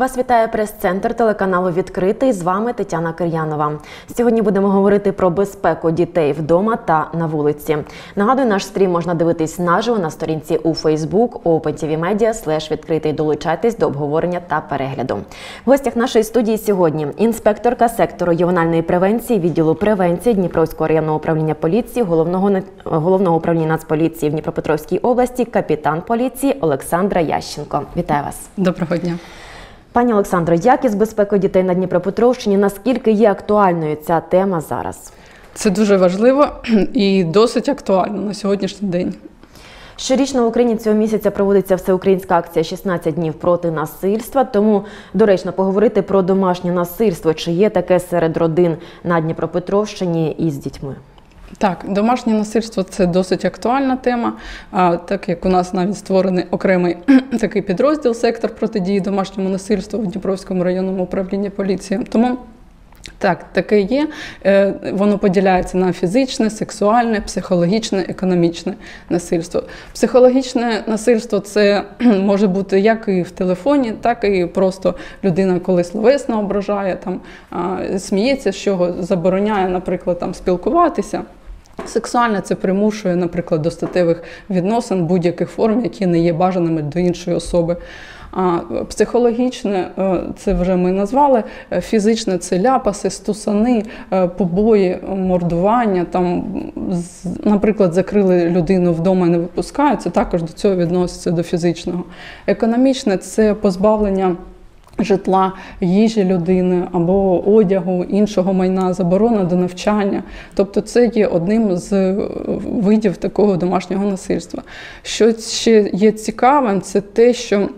Вас вітає прес-центр телеканалу Відкритий. З вами Тетяна Кир'янова. Сьогодні будемо говорити про безпеку дітей вдома та на вулиці. Нагадую, наш стрім можна дивитись наживо на сторінці у Facebook OpenTVMedia слеш відкритий. Долучайтесь до обговорення та перегляду. В гостях нашої студії сьогодні інспекторка сектору ювенальної превенції відділу превенції Дніпровського районного управління поліції, головного головного управління Нацполіції в Дніпропетровській області, капітан поліції Олександра Ященко. Вітаю вас. Доброго дня. Пані Олександро, як із безпекою дітей на Дніпропетровщині, наскільки є актуальною ця тема зараз? Це дуже важливо і досить актуально на сьогоднішній день. Щорічно в Україні цього місяця проводиться всеукраїнська акція «16 днів проти насильства. Тому доречно поговорити про домашнє насильство. Чи є таке серед родин на Дніпропетровщині із дітьми? Так, домашнє насильство це досить актуальна тема, так як у нас навіть створений окремий такий підрозділ сектор протидії домашньому насильству в Дніпровському районному управлінні поліції. Тому так, таке є. Е, Воно поділяється на фізичне, сексуальне, психологічне, економічне насильство. Психологічне насильство це може бути як і в телефоні, так і просто людина, коли словесно ображає, там сміється, з чого забороняє, наприклад, там спілкуватися. Сексуальне це примушує, наприклад, до статевих відносин будь-яких форм, які не є бажаними до іншої особи. А психологічне е, це вже ми назвали. Е, Фізичне це ляпаси, стусани, е, побої, мордування. Там, наприклад, закрили людину вдома і не випускають. Це також до цього відноситься до фізичного. Економічне це позбавлення. Житла, їжі людини або одягу, іншого майна, заборона до навчання. Тобто це є одним з е, видів такого домашнього насильства. Що ще є цікавим, це те, що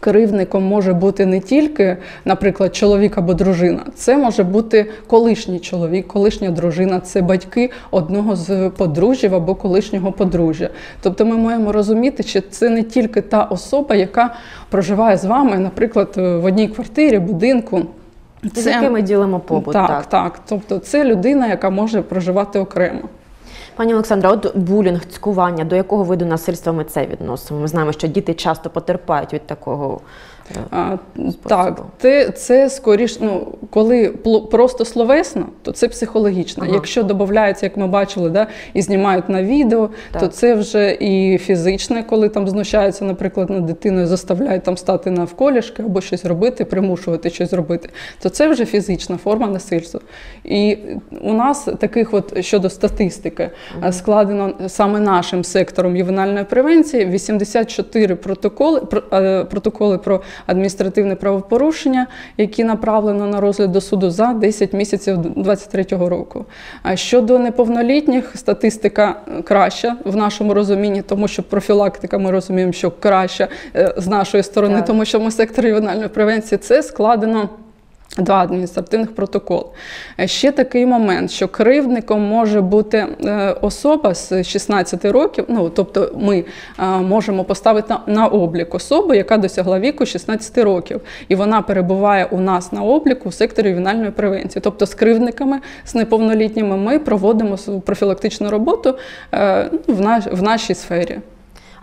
Кривдником може бути не тільки, наприклад, чоловік або дружина, це може бути колишній чоловік, колишня дружина, це батьки одного з подружжів або колишнього подружжя. Тобто ми маємо розуміти, що це не тільки та особа, яка проживає з вами, наприклад, в одній квартирі, будинку. З якими ділимо побут? так, так, так. Тобто це людина, яка може проживати окремо. Пані Олександра, от булінг, цькування, до якого виду насильства ми це відносимо? Ми знаємо, що діти часто потерпають від такого. Е, А, так, це, це скоріш, ну, коли просто словесно, то це психологічно. Ага. Якщо додається, як ми бачили, да, і знімають на відео, Так. то це вже і фізичне, коли там знущаються, наприклад, над дитиною, заставляють там стати навколішки або щось робити, примушувати щось робити, то це вже фізична форма насильства. І у нас таких, от щодо статистики, е, складено саме нашим сектором ювенальної превенції 84 протоколи, про- е, протоколи про адміністративне правопорушення, які направлено на розгляд до суду за 10 місяців 2023 року. А щодо неповнолітніх, статистика е, краща в нашому розумінні, тому що профілактика ми розуміємо, що краща е, з нашої сторони, Так. тому що ми сектор ювенальної превенції це складено. Два адміністративних протоколи. Е, Ще такий момент, що кривдником може бути е, особа з 16 років. Ну тобто, ми е, можемо поставити на, облік особу, яка досягла віку 16 років, і вона перебуває у нас на обліку в секторі ювенальної превенції. Тобто, з кривдниками, з неповнолітніми, ми проводимо профілактичну роботу ну, в нашій сфері.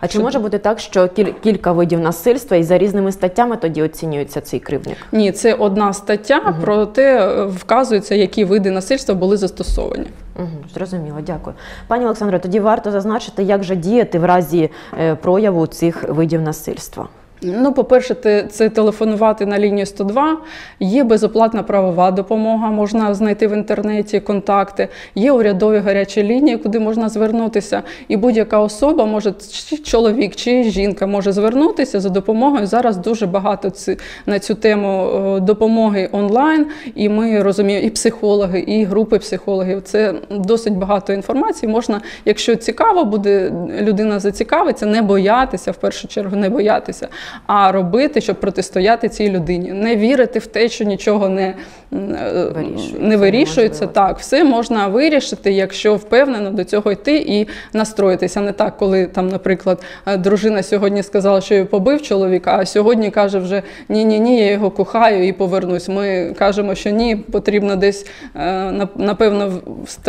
А чи може бути так, що кіль- кілька видів насильства і за різними статтями тоді оцінюється цей кривдник? Ні, це одна стаття, проте е, вказується, які види насильства були застосовані. Угу, зрозуміло, дякую. Пані Олександро, тоді варто зазначити, як же діяти в разі е, прояву цих видів насильства. Ну, по-перше, це телефонувати на лінію 102. Є безоплатна правова допомога, можна знайти в інтернеті контакти. Є урядові гарячі лінії, куди можна звернутися. І будь-яка особа може чи чоловік, чи жінка може звернутися за допомогою. Зараз дуже багато ці, на цю тему е, допомоги онлайн. І ми розуміємо, і психологи, і групи психологів. Це досить багато інформації. Можна, якщо цікаво буде, людина зацікавиться, не боятися, в першу чергу, не боятися, а робити, щоб протистояти цій людині. Не вірити в те, що нічого не, Вирішується, не вирішується. Так, все можна вирішити, якщо впевнено до цього йти і настроїтися. Не так, коли там, наприклад, е, дружина сьогодні сказала, що її побив чоловіка, а сьогодні каже вже ні, ні, ні, я його кохаю і повернусь. Ми кажемо, що ні, потрібно десь е, напевно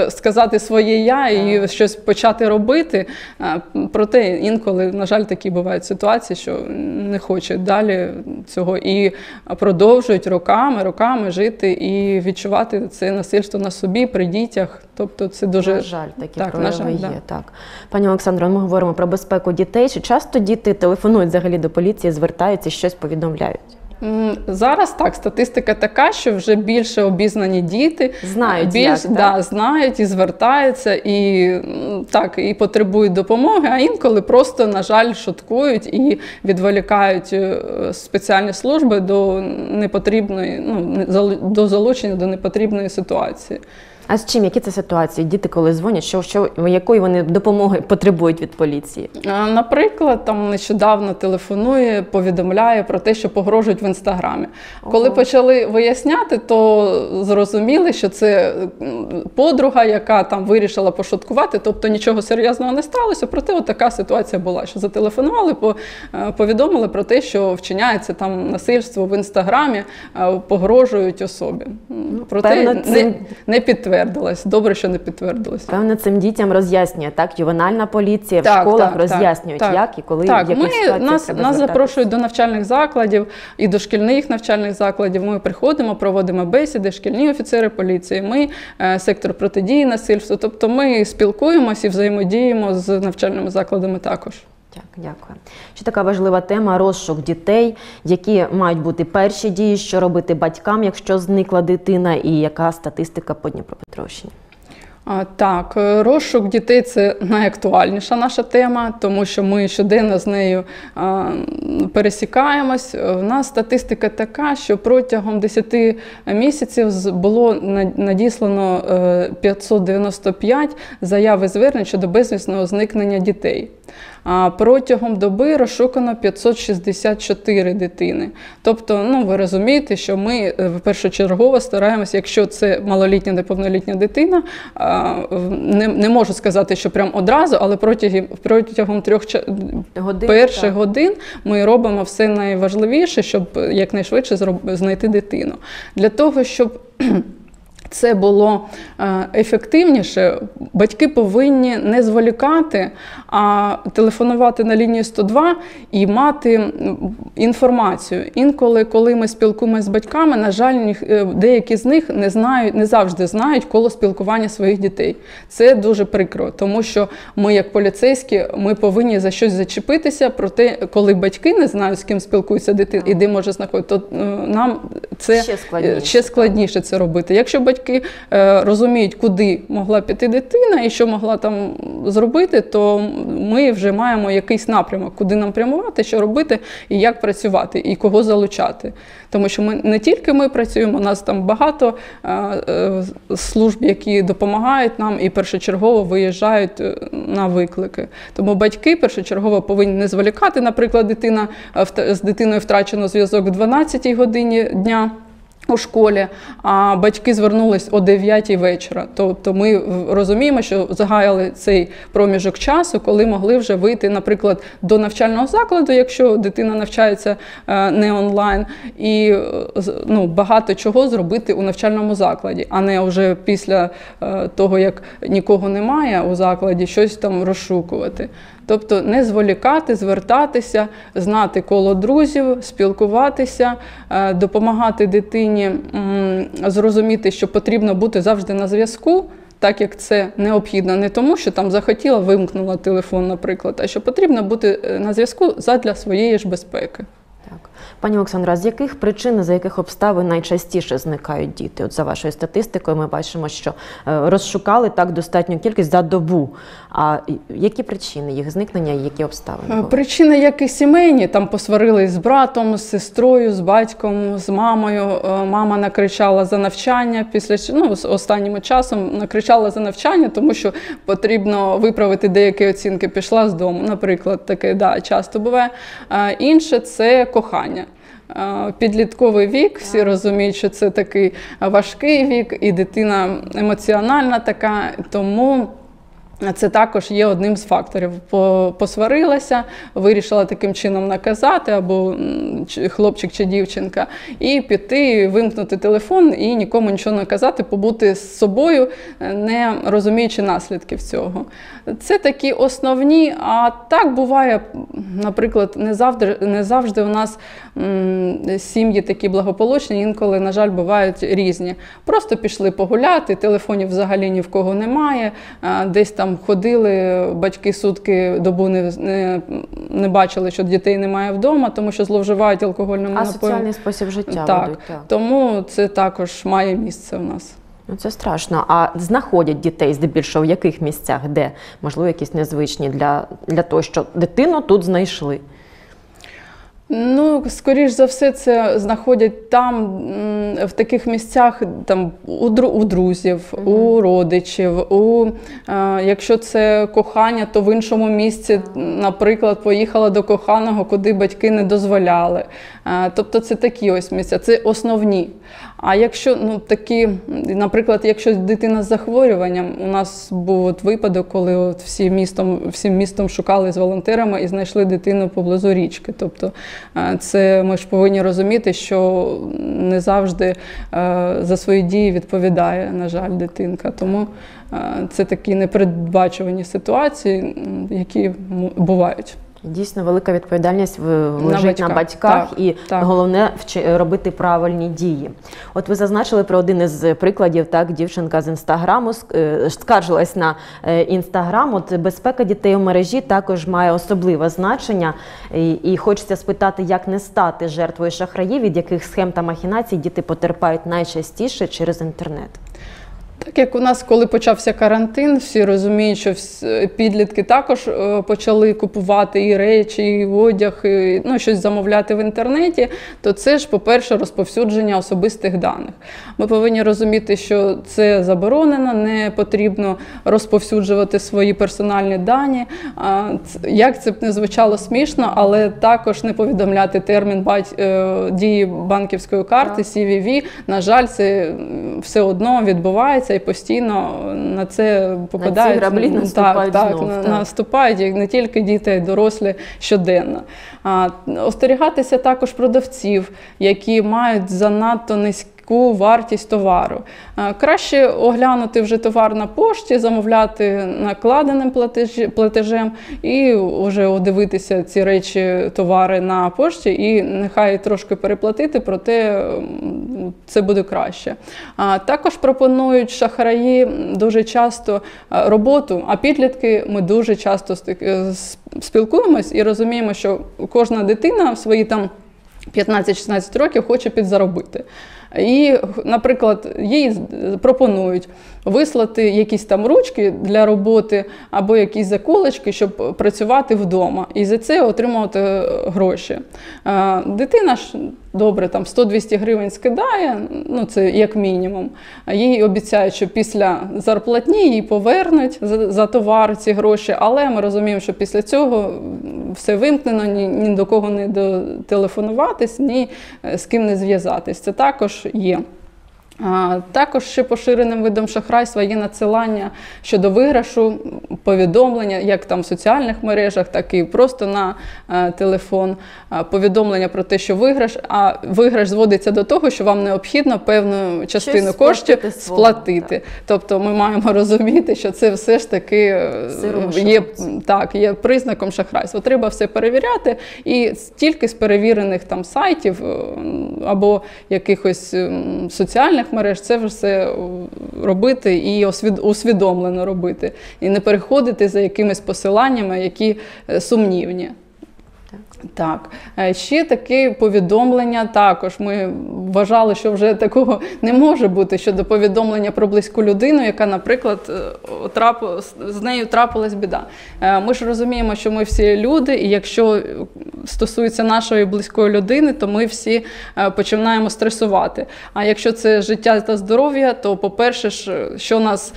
сказати своє я і щось почати робити. Е, Проте інколи, на жаль, такі бувають ситуації, що не хоче далі цього і продовжують роками, роками жити і відчувати це насильство на собі при дітях. Тобто, це дуже На жаль, такі Так, на жаль, є. да. Так. Пані Олександро, ми говоримо про безпеку дітей. Чи часто діти телефонують взагалі до поліції, звертаються, щось повідомляють? Зараз так, статистика така, що вже більше обізнані діти Знають, більш як, да, знають і звертаються, і так і потребують допомоги, а інколи просто, на жаль, шуткують і відволікають е, спеціальні служби до непотрібної, ну до залучення до непотрібної ситуації. А з чим? Які це ситуації? Діти, коли дзвонять, що, що, якої вони допомоги потребують від поліції? Наприклад, там нещодавно телефонує, повідомляє про те, що погрожують в інстаграмі. Коли почали виясняти, то зрозуміли, що це подруга, яка там вирішила пошуткувати, тобто нічого серйозного не сталося. Проте от така ситуація була, що зателефонували, е, повідомили про те, що вчиняється там насильство в інстаграмі, е, погрожують особі. Проте певно, не, цим- не підтвердилось. Добре, що не підтвердилось. Певно, цим дітям роз'яснює так. Ювенальна поліція в школах так, роз'яснюють, так, як і коли так, в ми, нас, нас запрошують до навчальних закладів і до шкільних навчальних закладів. Ми приходимо, проводимо бесіди, шкільні офіцери поліції. Ми е, сектор протидії насильству. Тобто ми спілкуємося і взаємодіємо з навчальними закладами також. Так, дякую. Ще така важлива тема розшук дітей, які мають бути перші дії, що робити батькам, якщо зникла дитина, і яка статистика по Дніпропетровщині. Так, е, розшук дітей це найактуальніша наша тема, тому що ми щоденно з нею пересікаємось. У нас статистика така, що протягом 10 місяців було надіслано е, 595 заяв і звернень щодо безвісного зникнення дітей. А протягом доби розшукано 564 дитини. Тобто, ну ви розумієте, що ми е, першочергово стараємося, якщо це малолітня неповнолітня дитина, не, не можу сказати, що прям одразу, але протягом, протягом трьох Годин, перших так. годин ми робимо все найважливіше, щоб якнайшвидше знайти дитину. Для того, щоб це було е, ефективніше. Батьки повинні не зволікати, а телефонувати на лінію 102 і мати інформацію. Інколи, коли ми спілкуємося з батьками, на жаль, е, деякі з них не знають, не завжди знають коло спілкування своїх дітей. Це дуже прикро, тому що ми, як поліцейські, ми повинні за щось зачепитися. Проте, коли батьки не знають, з ким спілкується дитина і де може знаходити, то е, нам це Ще складніше, ще складніше це робити. Якщо батьки е, розуміють, куди могла піти дитина і що могла там зробити, то ми вже маємо якийсь напрямок, куди нам прямувати, що робити і як працювати, і кого залучати. Тому що ми не тільки ми працюємо, у нас там багато е, е, служб, які допомагають нам і першочергово виїжджають на виклики. Тому батьки першочергово повинні не зволікати. Наприклад, дитина з дитиною втрачено зв'язок в 12 годині дня. У школі, а батьки звернулись о 9 вечора. Тобто ми розуміємо, що загаяли цей проміжок часу, коли могли вже вийти, наприклад, до навчального закладу, якщо дитина навчається е, не онлайн, і е, ну, багато чого зробити у навчальному закладі, а не вже після е, того, як нікого немає у закладі, щось там розшукувати. Тобто не зволікати, звертатися, знати коло друзів, спілкуватися, е, допомагати дитині зрозуміти, що потрібно бути завжди на зв'язку. Так як це необхідно не тому, що там захотіла, вимкнула телефон, наприклад, а що потрібно бути е, на зв'язку задля своєї ж безпеки. Так. Пані Олександро, а з яких причин, за яких обставин найчастіше зникають діти? От за вашою статистикою, ми бачимо, що е, розшукали так достатню кількість за добу. А які причини їх зникнення і які обставини? Е, були? Причини, як і сімейні, там посварились з братом, з сестрою, з батьком, з мамою. Е, Мама накричала за навчання після ну, останнім часом накричала за навчання, тому що потрібно виправити деякі оцінки. Пішла з дому, наприклад, таке да, часто буває. Е, Інше це кохання. Підлітковий вік, всі розуміють, що це такий важкий вік, і дитина емоціональна така, тому. Це також є одним з факторів. Посварилася, вирішила таким чином наказати, або хлопчик чи дівчинка, і піти, вимкнути телефон і нікому нічого не казати, побути з собою, е, не розуміючи наслідків цього. Це такі основні. А так буває, наприклад, не завжди, не завжди у нас сім'ї такі благополучні, інколи, на жаль, бувають різні. Просто пішли погуляти, телефонів взагалі ні в кого немає. а, Десь там ходили, батьки сутки добу не, не, не бачили, що дітей немає вдома, тому що зловживають алкогольними А напоями. соціальний спосіб життя Так, ведуть. Так. тому це також має місце в нас. Ну, це страшно. А знаходять дітей здебільшого в яких місцях, де можливо якісь незвичні для, для того, що дитину тут знайшли. Ну, скоріш за все, це знаходять там, в таких місцях, там у, дру- у друзів, у родичів. У, е, якщо це кохання, то в іншому місці, наприклад, поїхала до коханого, куди батьки не дозволяли. Е, тобто це такі ось місця, це основні. А якщо ну такі, наприклад, якщо дитина з захворюванням, у нас був от випадок, коли от всі містом, всім містом шукали з волонтерами і знайшли дитину поблизу річки. Тобто е, це ми ж повинні розуміти, що не завжди е, за свої дії відповідає, на жаль, дитинка. Тому е, це такі непередбачувані ситуації, які бувають. Дійсно, велика відповідальність лежить на батьках. Так, і так. головне робити правильні дії. От ви зазначили про один із прикладів. Так, дівчинка з інстаграму е, скаржилась на е, інстаграм. От безпека дітей у мережі також має особливе значення. І, і хочеться спитати, як не стати жертвою шахраїв, від яких схем та махінацій діти потерпають найчастіше через інтернет. Так як у нас, коли почався карантин, всі розуміють, що підлітки також е, почали купувати і речі, і одяг, і ну, щось замовляти в інтернеті, то це ж, по-перше, розповсюдження особистих даних. Ми повинні розуміти, що це заборонено, не потрібно розповсюджувати свої персональні дані. Як це б не звучало смішно, але також не повідомляти термін е, дії банківської карти. CVV. На жаль, це все одно відбувається і постійно на це попадають. граблі М, наступають так, так, знов, на- так. наступають і не тільки діти, а й дорослі щоденно. А, остерігатися також продавців, які мають занадто низькі. Вартість товару. Е, Краще оглянути вже товар на пошті, замовляти накладеним платежем і вже одивитися ці речі, товари на пошті, і нехай трошки переплатити, проте це буде краще. Також пропонують шахраї дуже часто е, роботу, а підлітки ми дуже часто е, спілкуємось і розуміємо, що кожна дитина в свої там 15-16 років хоче підзаробити. І, наприклад, їй пропонують вислати якісь там ручки для роботи або якісь заколочки, щоб працювати вдома, і за це отримувати е, гроші. Е, Дитина ж добре, там 100-200 гривень скидає, ну це як мінімум. Їй обіцяють, що після зарплатні їй повернуть за, за товар ці гроші, але ми розуміємо, що після цього все вимкнено, ні, ні до кого не дотелефонуватись, ні е, з ким не зв'язатись. Це також є. Також ще поширеним видом шахрайства є надсилання щодо виграшу, повідомлення, як там в соціальних мережах, так і просто на е, телефон. Повідомлення про те, що виграш, а виграш зводиться до того, що вам необхідно певну частину Щось коштів сплатити сплатити. Тобто ми маємо розуміти, що це все ж таки е, є, так, є признаком шахрайства. Треба все перевіряти, і тільки з перевірених там сайтів е, або якихось ем, соціальних мереж це все е, робити і усвідомлено робити, і не переходити за якимись посиланнями, які е, сумнівні. Так, Е, ще таке повідомлення також. Ми вважали, що вже такого не може бути щодо повідомлення про близьку людину, яка, наприклад, е, трап- з нею трапилась біда. Е, Ми ж розуміємо, що ми всі люди, і якщо стосується нашої близької людини, то ми всі починаємо стресувати. А якщо це життя та здоров'я, то, по-перше, що нас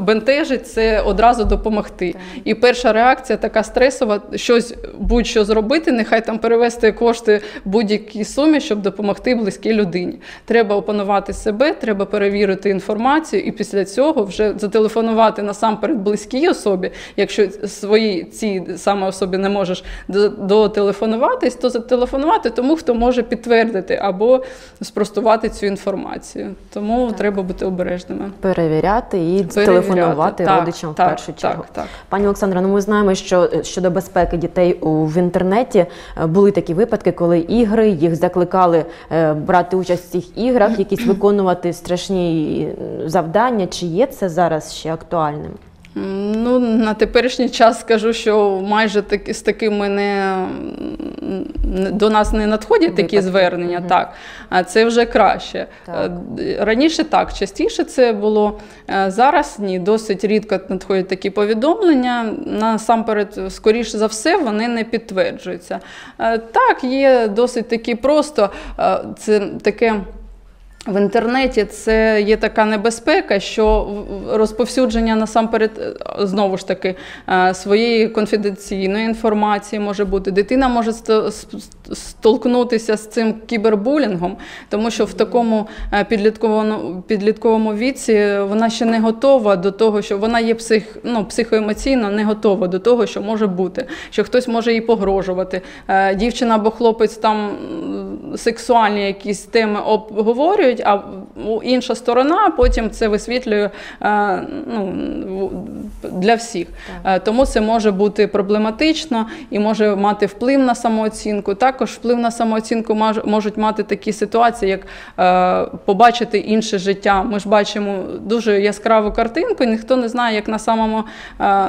бентежить, це одразу допомогти. І перша реакція така стресова: щось будь-що зробити, нехай там перевести кошти будь-якій сумі, щоб допомогти близькій людині. Треба опанувати себе, треба перевірити інформацію, і після цього вже зателефонувати насамперед близькій особі. Якщо своїй цій саме особі не можеш дотелефонуватись, то зателефонувати тому, хто може підтвердити або спростувати цю інформацію. Тому треба бути обережними. Перевіряти і Перевіряти. телефонувати Так, родичам так, в першу чергу. Так, так. Пані Олександра, ну ми знаємо, що щодо безпеки дітей в інтернеті е, були такі випадки, коли ігри їх закликали е, брати участь в цих іграх, якісь виконувати страшні е, завдання. Чи є це зараз ще актуальним? Ну, на теперішній час скажу, що майже таки, з такими не, до нас не надходять такі Випадки. звернення, Мгм. так. А це вже краще. Так. Е, Раніше так, частіше це було. Е, Зараз ні, досить рідко надходять такі повідомлення. Насамперед, скоріше за все, вони не підтверджуються. Е, Так, є досить такі просто. Це таке. В інтернеті це є така небезпека, що розповсюдження насамперед е, знову ж таки е, своєї конфіденційної інформації може бути. Дитина може столкнутися з цим кібербулінгом, тому що в такому е, підлітковому, підлітковому віці вона ще не готова до того, що вона є псих, ну, психоемоційно не готова до того, що може бути, що хтось може їй погрожувати. Дівчина або хлопець там сексуальні якісь теми обговорюють, а інша сторона потім це висвітлює е, ну, для всіх. Е, Тому це може бути проблематично і може мати вплив на самооцінку. Також вплив на самооцінку можуть мати такі ситуації, як е, побачити інше життя. Ми ж бачимо дуже яскраву картинку, і ніхто не знає, як на самому е,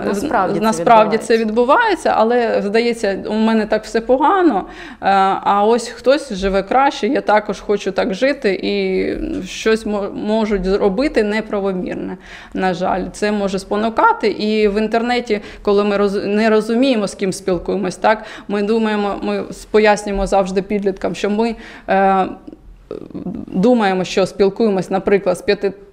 Насправді це насправді це відбувається. відбувається, але здається, у мене так все погано. А ось хтось живе краще, я також хочу так жити, і щось мо- можуть зробити неправомірне. На жаль, це може спонукати. І в інтернеті, коли ми не розуміємо, з ким спілкуємось, так ми думаємо, ми пояснюємо завжди підліткам, що ми. е, Думаємо, що спілкуємось, наприклад, з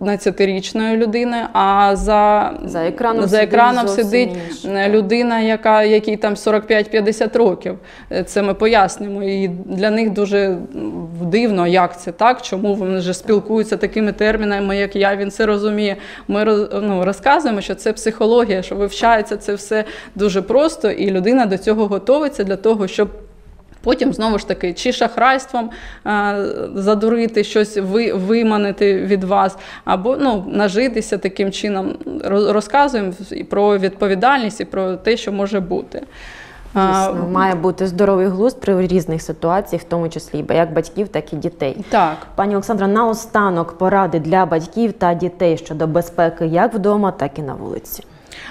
15-річною людиною, а за, За екраном за екраном сидить інше, людина, яка, якій там 45-50 років. Це ми пояснюємо. І для них дуже дивно, як це так, чому вони вже спілкуються такими термінами, як я, він це розуміє. Ми ну, розказуємо, що це психологія, що вивчається це все дуже просто, і людина до цього готовиться для того, щоб. Потім знову ж таки, чи шахрайством е, задурити щось, ви, виманити від вас, або ну, нажитися таким чином. Роз- Розказуємо і про відповідальність і про те, що може бути. Дійсно, має бути здоровий глузд при різних ситуаціях, в тому числі як батьків, так і дітей. Так. Пані Олександра, наостанок поради для батьків та дітей щодо безпеки як вдома, так і на вулиці.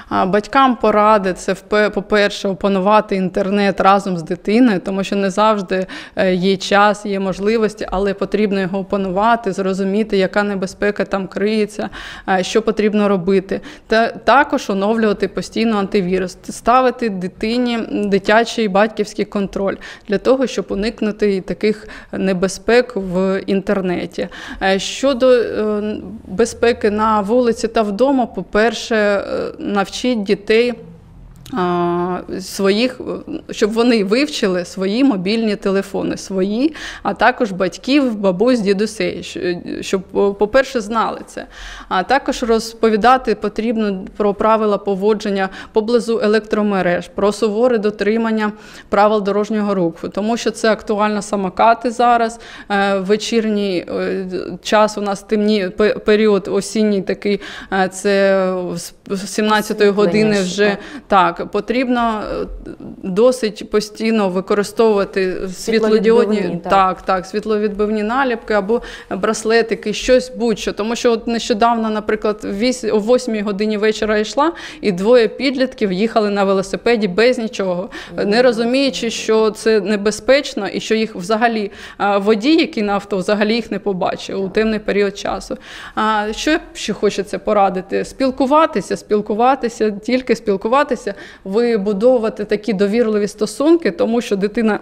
Батькам поради це по-перше, опанувати інтернет разом з дитиною, тому що не завжди е, є час, є можливості, але потрібно його опанувати, зрозуміти, яка небезпека там криється, е, що потрібно робити. Та також оновлювати постійно антивірус, ставити дитині дитячий батьківський контроль для того, щоб уникнути таких небезпек в інтернеті. Е, Щодо безпеки на вулиці та вдома, по-перше, е, навчіть дітей. Своїх, щоб вони вивчили свої мобільні телефони, свої, а також батьків, бабусь, дідусей, щоб, по-перше, знали це. А також розповідати потрібно про правила поводження поблизу електромереж, про суворе дотримання правил дорожнього руху, тому що це актуально самокати зараз. Е, Вечірній е, час у нас темні пе- період осінній такий, е, це з з 17-ї години вже так. Потрібно е, досить постійно використовувати світлодіодні так. так, так, світловідбивні наліпки або браслетики, щось будь-що. Тому що от нещодавно, наприклад, о 8 годині вечора йшла, і двоє підлітків їхали на велосипеді без нічого, не розуміючи, що це небезпечно і що їх взагалі а, водій, який на авто, взагалі їх не побачив у темний період часу. А що ще хочеться порадити? Спілкуватися, спілкуватися, тільки спілкуватися, вибудовувати такі довірливі стосунки, тому що дитина.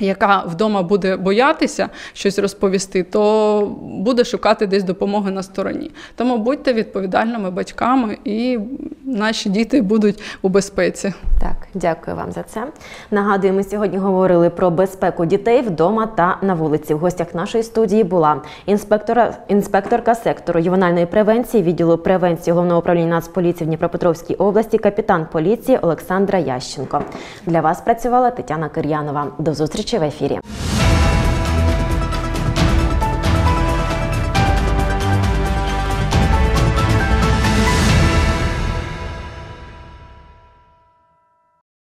Яка вдома буде боятися щось розповісти, то буде шукати десь допомоги на стороні. Тому будьте відповідальними батьками, і наші діти будуть у безпеці. Так, дякую вам за це. Нагадую, ми сьогодні говорили про безпеку дітей вдома та на вулиці. В гостях нашої студії була інспектора, інспекторка сектору ювенальної превенції відділу превенції головного управління Нацполіції в Дніпропетровській області, капітан поліції Олександра Ященко. Для вас працювала Тетяна Кир'янова. До зустрічі в эфире